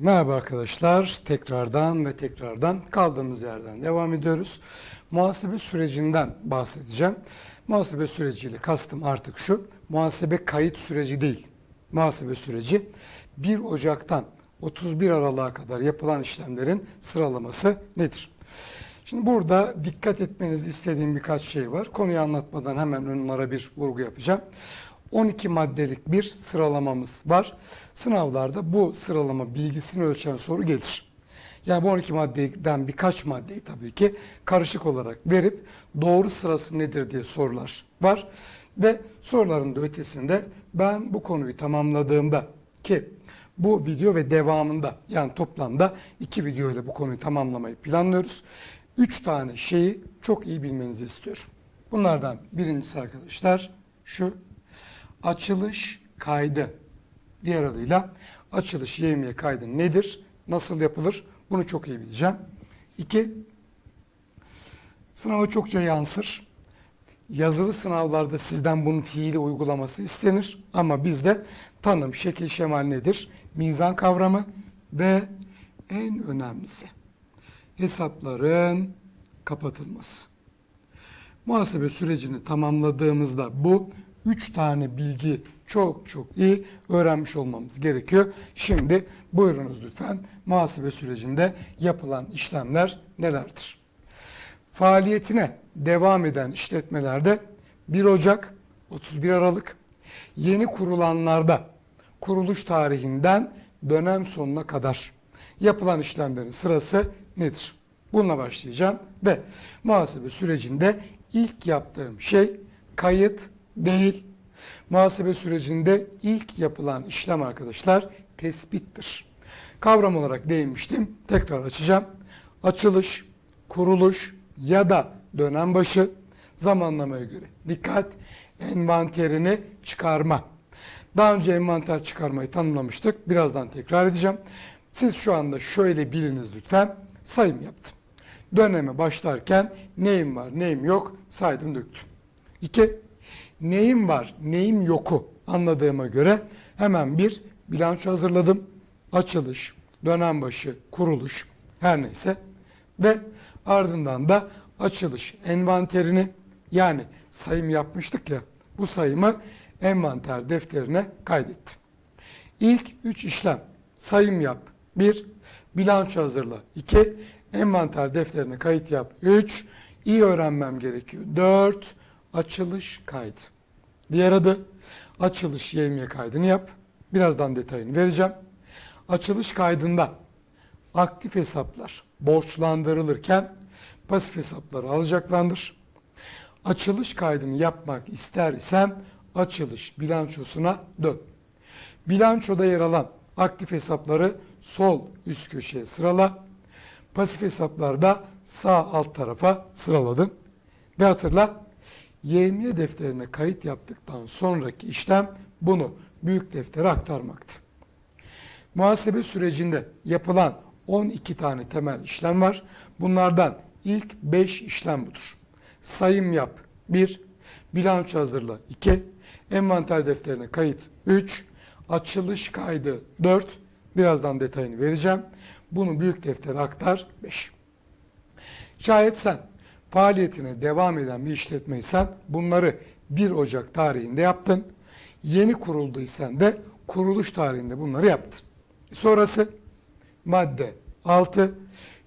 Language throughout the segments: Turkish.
Merhaba arkadaşlar. Tekrardan ve tekrardan kaldığımız yerden devam ediyoruz. Muhasebe sürecinden bahsedeceğim. Muhasebe süreciyle kastım artık şu. Muhasebe kayıt süreci değil. Muhasebe süreci 1 Ocak'tan 31 Aralık'a kadar yapılan işlemlerin sıralaması nedir? Şimdi burada dikkat etmenizi istediğim birkaç şey var. Konuyu anlatmadan hemen onlara bir vurgu yapacağım. 12 maddelik bir sıralamamız var. Sınavlarda bu sıralama bilgisini ölçen soru gelir. Yani bu 12 maddeden birkaç maddeyi tabii ki karışık olarak verip doğru sırası nedir diye sorular var. Ve soruların da ötesinde ben bu konuyu tamamladığımda ki bu video ve devamında yani toplamda iki video ile bu konuyu tamamlamayı planlıyoruz. Üç tane şeyi çok iyi bilmenizi istiyorum. Bunlardan birincisi arkadaşlar şu açılış kaydı diğer adıyla açılış yevmiye kaydı nedir? Nasıl yapılır? Bunu çok iyi bileceğim. İki, sınava çokça yansır. Yazılı sınavlarda sizden bunun fiili uygulaması istenir. Ama bizde tanım, şekil, şemal nedir? Mizan kavramı ve en önemlisi hesapların kapatılması. Muhasebe sürecini tamamladığımızda bu üç tane bilgi çok çok iyi öğrenmiş olmamız gerekiyor. Şimdi buyurunuz lütfen muhasebe sürecinde yapılan işlemler nelerdir? Faaliyetine devam eden işletmelerde 1 Ocak 31 Aralık yeni kurulanlarda kuruluş tarihinden dönem sonuna kadar yapılan işlemlerin sırası nedir? Bununla başlayacağım ve muhasebe sürecinde ilk yaptığım şey kayıt değil. Muhasebe sürecinde ilk yapılan işlem arkadaşlar tespittir. Kavram olarak değinmiştim. Tekrar açacağım. Açılış, kuruluş ya da dönem başı zamanlamaya göre dikkat envanterini çıkarma. Daha önce envanter çıkarmayı tanımlamıştık. Birazdan tekrar edeceğim. Siz şu anda şöyle biliniz lütfen. Sayım yaptım. Döneme başlarken neyim var neyim yok saydım döktüm. İki, neyim var neyim yoku anladığıma göre hemen bir bilanço hazırladım. Açılış, dönem başı, kuruluş her neyse ve ardından da açılış envanterini yani sayım yapmıştık ya bu sayımı envanter defterine kaydettim. İlk üç işlem sayım yap 1, bilanço hazırla 2, envanter defterine kayıt yap 3, iyi öğrenmem gerekiyor 4, açılış kaydı. Diğer adı açılış yevmiye kaydını yap. Birazdan detayını vereceğim. Açılış kaydında aktif hesaplar borçlandırılırken pasif hesapları alacaklandır. Açılış kaydını yapmak ister isem açılış bilançosuna dön. Bilançoda yer alan aktif hesapları sol üst köşeye sırala. Pasif hesaplarda sağ alt tarafa sıraladın. Ve hatırla yevmiye defterine kayıt yaptıktan sonraki işlem bunu büyük deftere aktarmaktı. Muhasebe sürecinde yapılan 12 tane temel işlem var. Bunlardan ilk 5 işlem budur. Sayım yap 1, bilanço hazırla 2, envanter defterine kayıt 3, açılış kaydı 4, birazdan detayını vereceğim. Bunu büyük deftere aktar 5. Şayet sen faaliyetine devam eden bir işletmeysen bunları 1 Ocak tarihinde yaptın. Yeni kurulduysan de kuruluş tarihinde bunları yaptın. Sonrası madde 6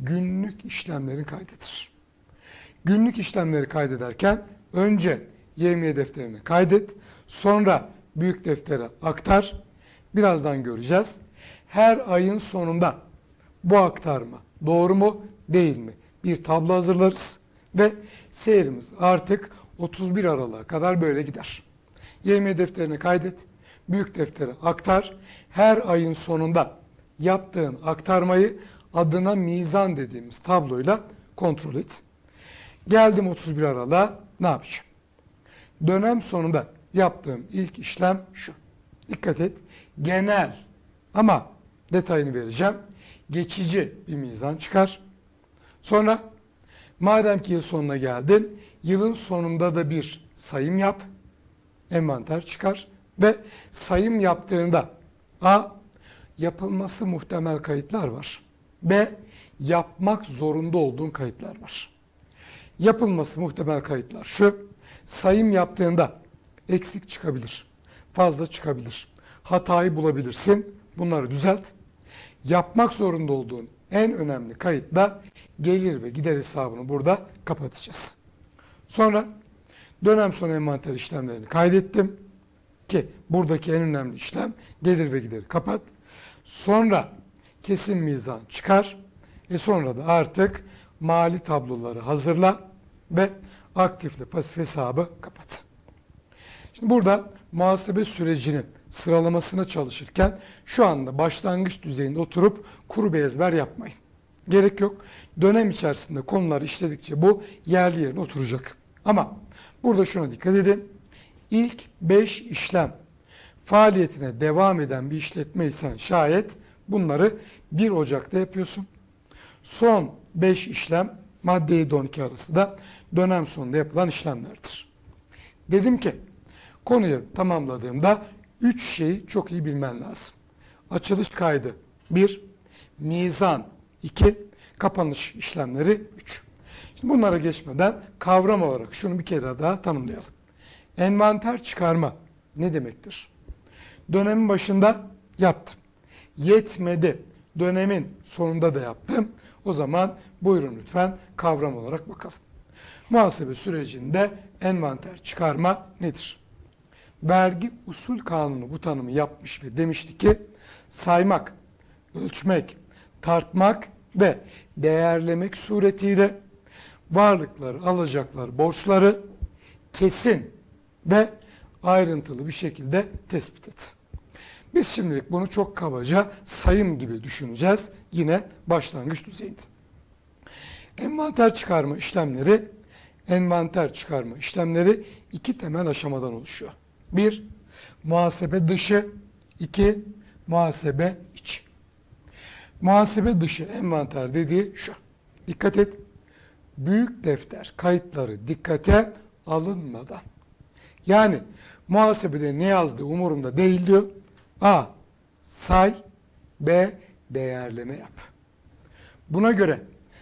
günlük işlemlerin kaydedir. Günlük işlemleri kaydederken önce yevmiye defterine kaydet, sonra büyük deftere aktar. Birazdan göreceğiz. Her ayın sonunda bu aktarma doğru mu değil mi? Bir tablo hazırlarız ve seyrimiz artık 31 Aralık'a kadar böyle gider. Yevmiye defterine kaydet, büyük deftere aktar. Her ayın sonunda yaptığın aktarmayı adına mizan dediğimiz tabloyla kontrol et. Geldim 31 Aralık'a ne yapacağım? Dönem sonunda yaptığım ilk işlem şu. Dikkat et. Genel ama detayını vereceğim. Geçici bir mizan çıkar. Sonra madem ki yıl sonuna geldin, yılın sonunda da bir sayım yap. Envanter çıkar ve sayım yaptığında A yapılması muhtemel kayıtlar var. B. Yapmak zorunda olduğun kayıtlar var. Yapılması muhtemel kayıtlar şu. Sayım yaptığında eksik çıkabilir, fazla çıkabilir. Hatayı bulabilirsin. Bunları düzelt. Yapmak zorunda olduğun en önemli kayıt da gelir ve gider hesabını burada kapatacağız. Sonra dönem sonu envanter işlemlerini kaydettim ki buradaki en önemli işlem gelir ve gideri kapat. Sonra kesin mizan çıkar. E sonra da artık mali tabloları hazırla ve aktifle pasif hesabı kapat. Şimdi burada muhasebe sürecinin sıralamasına çalışırken şu anda başlangıç düzeyinde oturup kuru bir ezber yapmayın. Gerek yok. Dönem içerisinde konular işledikçe bu yerli yerine oturacak. Ama burada şuna dikkat edin. İlk 5 işlem faaliyetine devam eden bir işletmeysen şayet bunları 1 Ocak'ta yapıyorsun. Son 5 işlem madde 7 12 arası da dönem sonunda yapılan işlemlerdir. Dedim ki konuyu tamamladığımda 3 şeyi çok iyi bilmen lazım. Açılış kaydı 1, mizan 2, kapanış işlemleri 3. Şimdi bunlara geçmeden kavram olarak şunu bir kere daha tanımlayalım. Envanter çıkarma ne demektir? Dönemin başında yaptım. Yetmedi. Dönemin sonunda da yaptım. O zaman buyurun lütfen kavram olarak bakalım. Muhasebe sürecinde envanter çıkarma nedir? Vergi usul kanunu bu tanımı yapmış ve demişti ki saymak, ölçmek, tartmak ve değerlemek suretiyle varlıkları, alacaklar, borçları kesin ve ayrıntılı bir şekilde tespit et. Biz şimdilik bunu çok kabaca sayım gibi düşüneceğiz. Yine başlangıç düzeyinde. Envanter çıkarma işlemleri, envanter çıkarma işlemleri iki temel aşamadan oluşuyor. Bir, muhasebe dışı, iki, muhasebe. Muhasebe dışı envanter dediği şu. Dikkat et. Büyük defter kayıtları dikkate alınmadan. Yani muhasebede ne yazdığı umurumda değil diyor. A. Say. B. Değerleme yap. Buna göre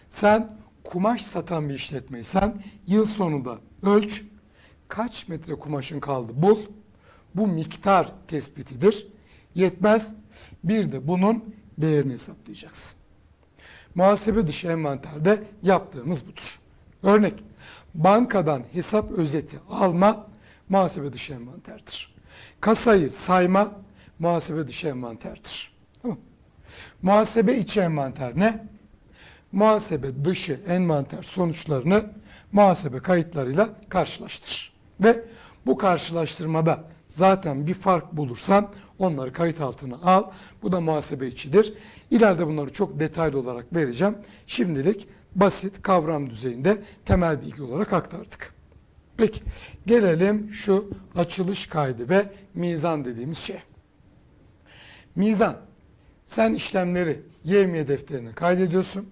sen kumaş satan bir işletmeysen yıl sonunda ölç. Kaç metre kumaşın kaldı bul. Bu miktar tespitidir. Yetmez. Bir de bunun değerini hesaplayacaksın. Muhasebe dışı envanterde yaptığımız budur. Örnek, bankadan hesap özeti alma muhasebe dışı envanterdir. Kasayı sayma muhasebe dışı envanterdir. Tamam Muhasebe içi envanter ne? Muhasebe dışı envanter sonuçlarını muhasebe kayıtlarıyla karşılaştır. Ve bu karşılaştırmada zaten bir fark bulursan onları kayıt altına al. Bu da muhasebe içidir. İleride bunları çok detaylı olarak vereceğim. Şimdilik basit kavram düzeyinde temel bilgi olarak aktardık. Peki gelelim şu açılış kaydı ve mizan dediğimiz şey. Mizan sen işlemleri YMY defterine kaydediyorsun.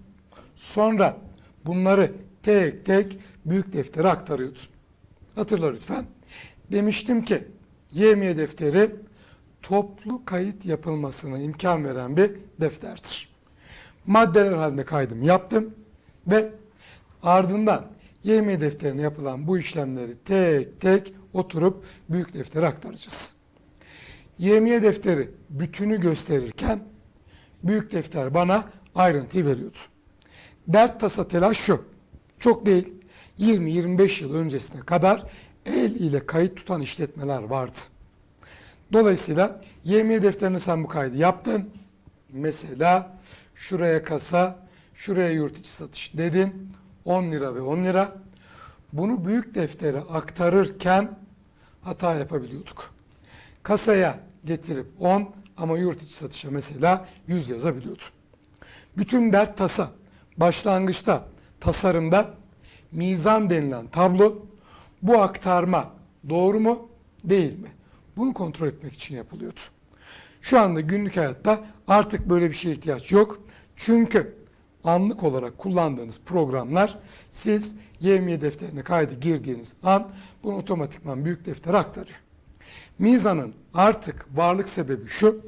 Sonra bunları tek tek büyük deftere aktarıyorsun. Hatırla lütfen. Demiştim ki YMY defteri toplu kayıt yapılmasına imkan veren bir defterdir. Maddeler halinde kaydım yaptım ve ardından YMY defterine yapılan bu işlemleri tek tek oturup büyük deftere aktaracağız. YMY defteri bütünü gösterirken büyük defter bana ayrıntıyı veriyordu. Dert tasa telaş şu. Çok değil. 20-25 yıl öncesine kadar el ile kayıt tutan işletmeler vardı. Dolayısıyla YMY defterine sen bu kaydı yaptın. Mesela şuraya kasa, şuraya yurt içi satış dedin. 10 lira ve 10 lira. Bunu büyük deftere aktarırken hata yapabiliyorduk. Kasaya getirip 10 ama yurt içi satışa mesela 100 yazabiliyordu. Bütün dert tasa başlangıçta tasarımda mizan denilen tablo bu aktarma doğru mu değil mi? Bunu kontrol etmek için yapılıyordu. Şu anda günlük hayatta artık böyle bir şeye ihtiyaç yok. Çünkü anlık olarak kullandığınız programlar siz YMY defterine kaydı girdiğiniz an bunu otomatikman büyük deftere aktarıyor. Mizanın artık varlık sebebi şu.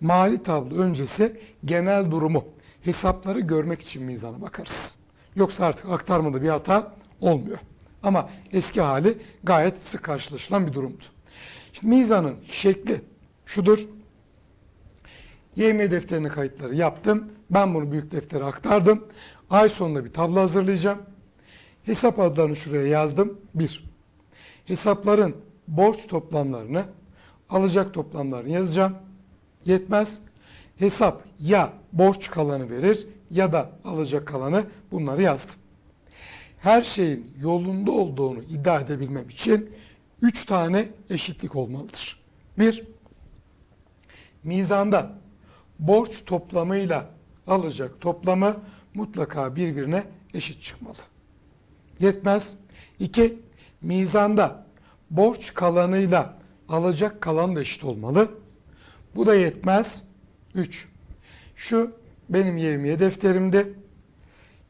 mali tablo öncesi genel durumu, hesapları görmek için mizana bakarız. Yoksa artık aktarmada bir hata olmuyor. Ama eski hali gayet sık karşılaşılan bir durumdu. Şimdi mizanın şekli şudur. YM defterine kayıtları yaptım. Ben bunu büyük deftere aktardım. Ay sonunda bir tablo hazırlayacağım. Hesap adlarını şuraya yazdım. 1. Hesapların borç toplamlarını, alacak toplamlarını yazacağım. Yetmez. Hesap ya borç kalanı verir ya da alacak kalanı bunları yazdım. Her şeyin yolunda olduğunu iddia edebilmem için 3 tane eşitlik olmalıdır. 1. Mizanda borç toplamıyla alacak toplamı mutlaka birbirine eşit çıkmalı. Yetmez. 2. Mizanda borç kalanıyla alacak kalan da eşit olmalı. Bu da yetmez. 3. Şu benim yevmiye defterimde.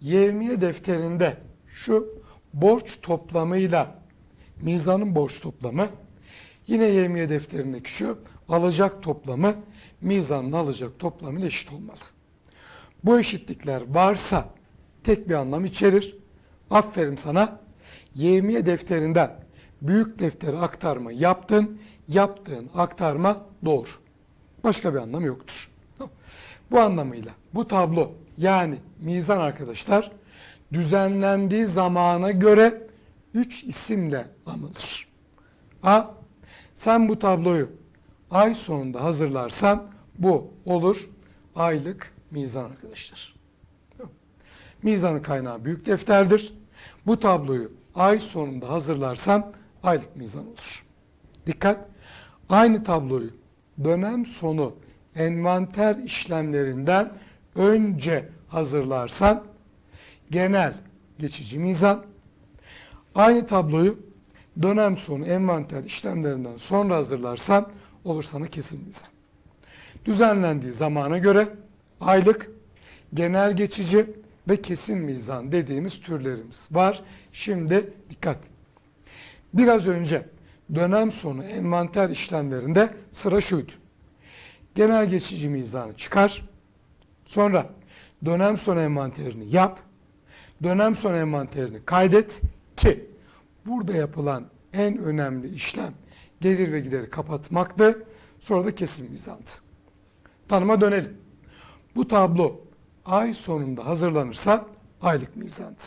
Yevmiye defterinde şu borç toplamıyla mizanın borç toplamı yine yevmiye defterindeki şu alacak toplamı mizanın alacak toplamıyla eşit olmalı. Bu eşitlikler varsa tek bir anlam içerir. Aferin sana. Yevmiye defterinden büyük deftere aktarma yaptın. Yaptığın aktarma doğru. Başka bir anlamı yoktur. Bu anlamıyla bu tablo yani mizan arkadaşlar düzenlendiği zamana göre üç isimle anılır. A. Sen bu tabloyu ay sonunda hazırlarsan bu olur aylık mizan arkadaşlar. Mizanın kaynağı büyük defterdir. Bu tabloyu ay sonunda hazırlarsan aylık mizan olur. Dikkat! Aynı tabloyu dönem sonu envanter işlemlerinden önce hazırlarsan genel geçici mizan, aynı tabloyu dönem sonu envanter işlemlerinden sonra hazırlarsan olur sana kesin mizan. Düzenlendiği zamana göre aylık, genel geçici ve kesin mizan dediğimiz türlerimiz var. Şimdi dikkat. Biraz önce dönem sonu envanter işlemlerinde sıra şuydu. Genel geçici mizanı çıkar. Sonra dönem sonu envanterini yap. Dönem sonu envanterini kaydet ki burada yapılan en önemli işlem gelir ve gideri kapatmaktı. Sonra da kesim mizandı. Tanıma dönelim. Bu tablo ay sonunda hazırlanırsa aylık mizandı.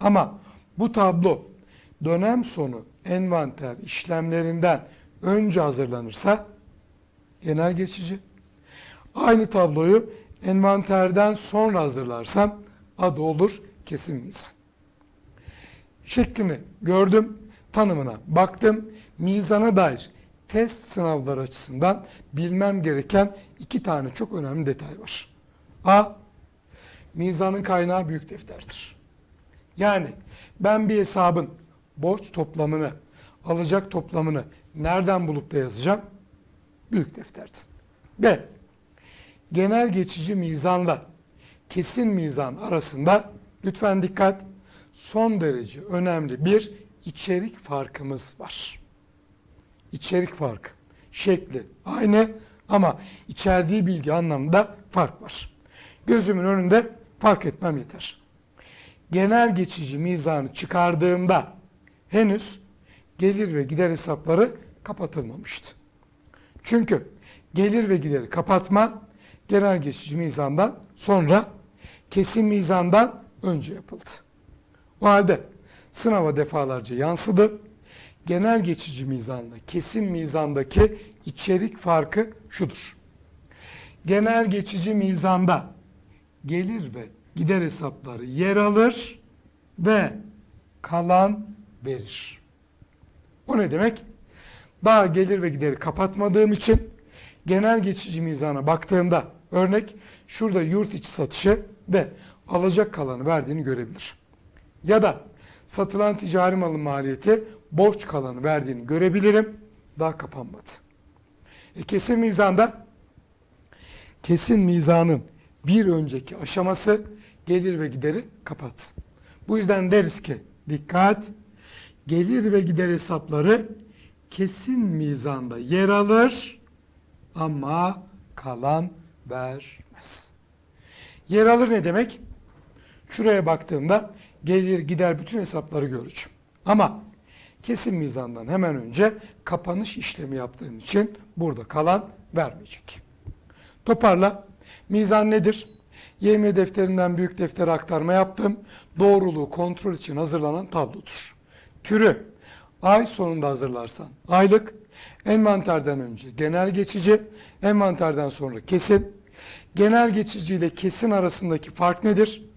Ama bu tablo dönem sonu envanter işlemlerinden önce hazırlanırsa genel geçici. Aynı tabloyu envanterden sonra hazırlarsam adı olur kesin mizan. Şeklini gördüm, tanımına baktım. Mizana dair test sınavları açısından bilmem gereken iki tane çok önemli detay var. A. Mizanın kaynağı büyük defterdir. Yani ben bir hesabın borç toplamını, alacak toplamını nereden bulup da yazacağım? Büyük defterden. B. Genel geçici mizanla kesin mizan arasında lütfen dikkat son derece önemli bir içerik farkımız var. İçerik farkı. Şekli aynı ama içerdiği bilgi anlamında fark var. Gözümün önünde fark etmem yeter. Genel geçici mizanı çıkardığımda henüz gelir ve gider hesapları kapatılmamıştı. Çünkü gelir ve gideri kapatma genel geçici mizandan sonra kesin mizandan önce yapıldı. O halde sınava defalarca yansıdı. Genel geçici mizanla kesin mizandaki içerik farkı şudur. Genel geçici mizanda gelir ve gider hesapları yer alır ve kalan verir. O ne demek? Daha gelir ve gideri kapatmadığım için genel geçici mizana baktığımda örnek şurada yurt içi satışı ve alacak kalanı verdiğini görebilir. Ya da satılan ticari malın maliyeti borç kalanı verdiğini görebilirim. Daha kapanmadı. E kesin mizanda kesin mizanın bir önceki aşaması gelir ve gideri kapat. Bu yüzden deriz ki dikkat gelir ve gider hesapları kesin mizanda yer alır ama kalan vermez. Yer alır ne demek? Şuraya baktığımda gelir gider bütün hesapları göreceğim. Ama kesim mizandan hemen önce kapanış işlemi yaptığım için burada kalan vermeyecek. Toparla. Mizan nedir? YM defterinden büyük deftere aktarma yaptım. Doğruluğu kontrol için hazırlanan tablodur. Türü ay sonunda hazırlarsan aylık, envanterden önce genel geçici, envanterden sonra kesin. Genel geçici ile kesin arasındaki fark nedir?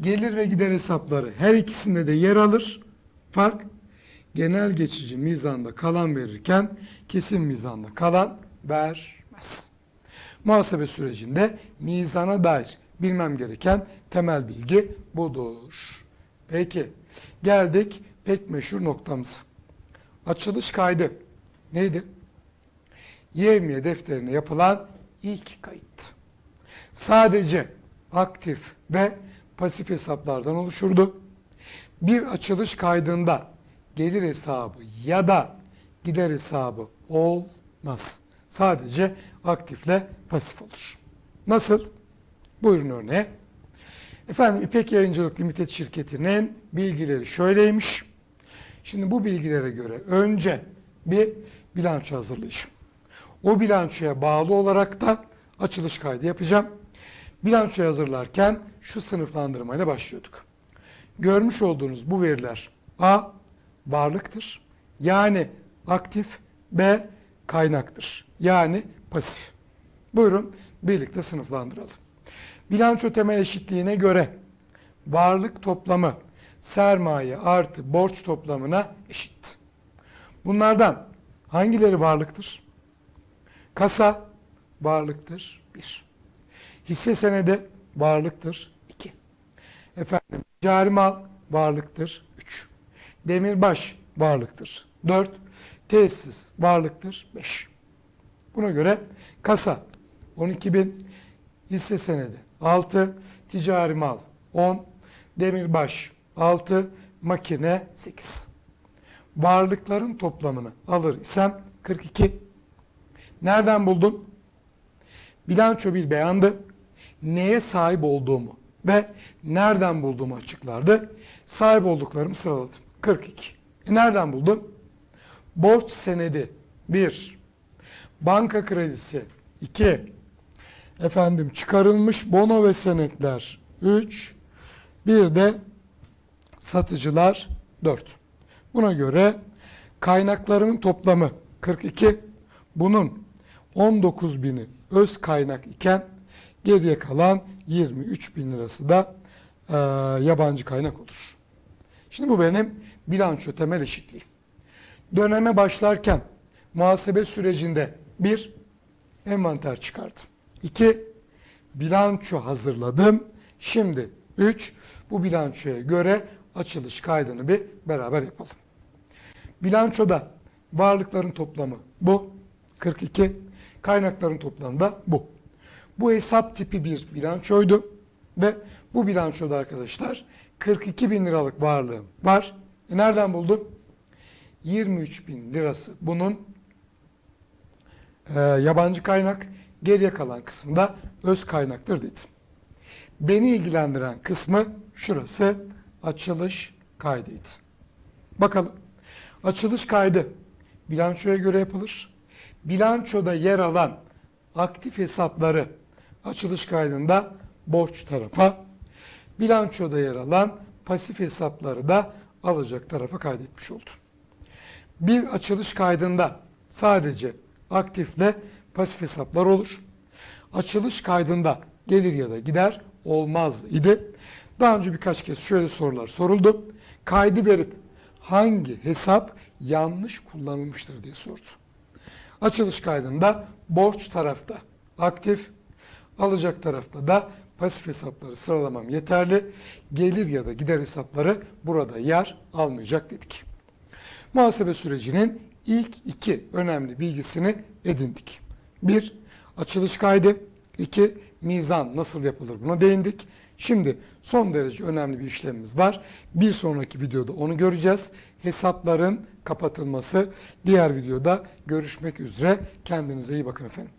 Gelir ve gider hesapları her ikisinde de yer alır. Fark genel geçici mizanda kalan verirken kesin mizanda kalan vermez. Muhasebe sürecinde mizana dair bilmem gereken temel bilgi budur. Peki geldik pek meşhur noktamıza. Açılış kaydı neydi? Yevmiye defterine yapılan ilk kayıt. Sadece aktif ve pasif hesaplardan oluşurdu. Bir açılış kaydında gelir hesabı ya da gider hesabı olmaz. Sadece aktifle pasif olur. Nasıl? Buyurun örneğe. Efendim İpek Yayıncılık Limited şirketinin bilgileri şöyleymiş. Şimdi bu bilgilere göre önce bir bilanço hazırlayacağım. O bilançoya bağlı olarak da açılış kaydı yapacağım. Bilançoyu hazırlarken şu sınıflandırmayla başlıyorduk. Görmüş olduğunuz bu veriler A. Varlıktır. Yani aktif. B. Kaynaktır. Yani pasif. Buyurun birlikte sınıflandıralım. Bilanço temel eşitliğine göre varlık toplamı sermaye artı borç toplamına eşit. Bunlardan hangileri varlıktır? Kasa varlıktır. 1. Hisse senedi varlıktır. 2. Efendim cari mal varlıktır. 3. Demirbaş varlıktır. 4. Tesis varlıktır. 5. Buna göre kasa 12 bin, hisse senedi 6, ticari mal 10, demirbaş 6, makine 8. Varlıkların toplamını alır isem 42. Nereden buldum? Bilanço bir beyandı. Neye sahip olduğumu ve nereden bulduğumu açıklardı. Sahip olduklarımı sıraladım. 42. E nereden buldum? Borç senedi 1. Banka kredisi 2. Efendim çıkarılmış bono ve senetler 3. Bir de satıcılar 4. Buna göre kaynaklarımın toplamı 42. Bunun 19 bini öz kaynak iken geriye kalan 23 bin lirası da e, yabancı kaynak olur. Şimdi bu benim bilanço temel eşitliğim. Döneme başlarken muhasebe sürecinde bir envanter çıkardım. İki bilanço hazırladım. Şimdi üç bu bilançoya göre açılış kaydını bir beraber yapalım. Bilançoda varlıkların toplamı bu. 42. Kaynakların toplamı da bu. Bu hesap tipi bir bilançoydu. Ve bu bilançoda arkadaşlar 42 bin liralık varlığım var. E nereden buldum? 23 bin lirası bunun e, yabancı kaynak. Geriye kalan kısmı da öz kaynaktır dedim. Beni ilgilendiren kısmı şurası açılış kaydıydı. Bakalım. Açılış kaydı bilançoya göre yapılır. Bilançoda yer alan aktif hesapları açılış kaydında borç tarafa, bilançoda yer alan pasif hesapları da alacak tarafa kaydetmiş oldum. Bir açılış kaydında sadece aktifle pasif hesaplar olur. Açılış kaydında gelir ya da gider olmaz idi. Daha önce birkaç kez şöyle sorular soruldu. Kaydı verip hangi hesap yanlış kullanılmıştır diye sordu. Açılış kaydında borç tarafta aktif, alacak tarafta da pasif hesapları sıralamam yeterli. Gelir ya da gider hesapları burada yer almayacak dedik. Muhasebe sürecinin ilk iki önemli bilgisini edindik. Bir, açılış kaydı. İki, mizan nasıl yapılır buna değindik. Şimdi son derece önemli bir işlemimiz var. Bir sonraki videoda onu göreceğiz. Hesapların kapatılması. Diğer videoda görüşmek üzere. Kendinize iyi bakın efendim.